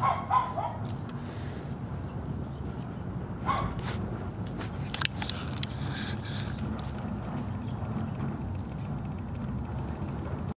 Oh, oh.